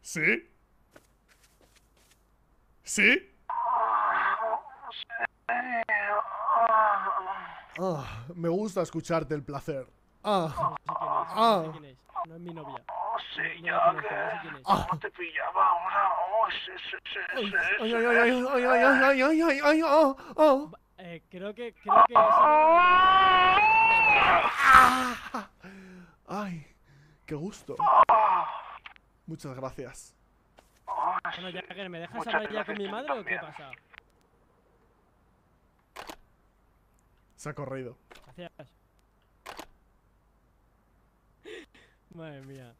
¿Sí? ¿Sí? Me gusta escucharte el placer. Ah. No sé quién es. No es. Mi novia. Oh, sí, que... Te pillaba ahora? Oh, ¡Qué gusto! Muchas gracias. Bueno, Jagger, ¿me dejas hablar ya con mi madre o qué pasa? Se ha corrido. Gracias. Madre mía.